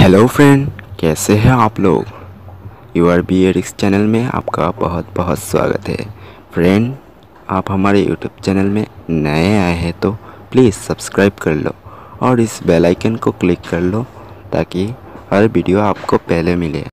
Hello friend कैसे हैं आप लोग? U R B addicts channel में आपका बहुत बहुत स्वागत है। फ्रेंड आप हमारे यूट्यूब चैनल में नए आए हैं तो प्लीज़ सब्सक्राइब कर लो और इस बेल आइकन को क्लिक कर लो ताकि हर वीडियो आपको पहले मिले।